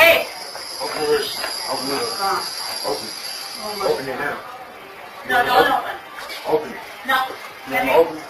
Hey! Open this. Open it. Uh. Open. Oh open it now. No, don't open. Open it. No. You open it?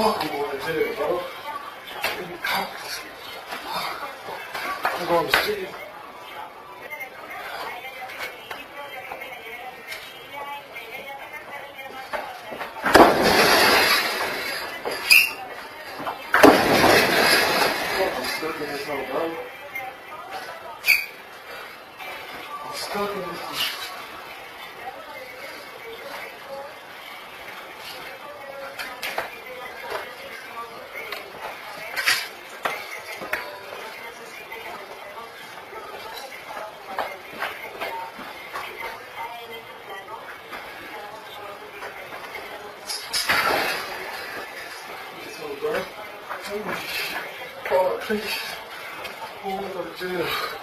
Fuck, I'm going to jail, bro. I'm going to jail. I'm stuck in this hole, bro. I'm stuck in Oh, please. Oh, I'm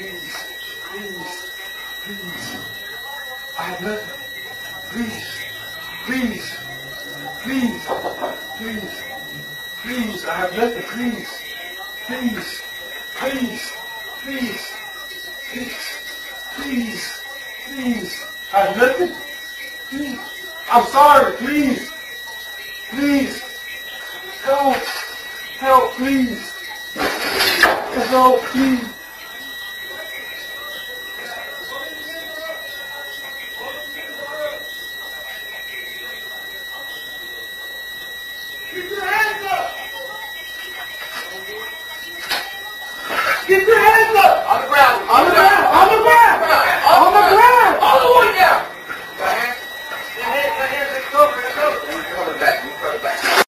Please, please, please. I have nothing. Please, please, please, please, please. I have nothing. Please, please, please, please, please, please, please. I have nothing. Please. I'm sorry. Please, please. Help, help, please. Help, please. On the ground.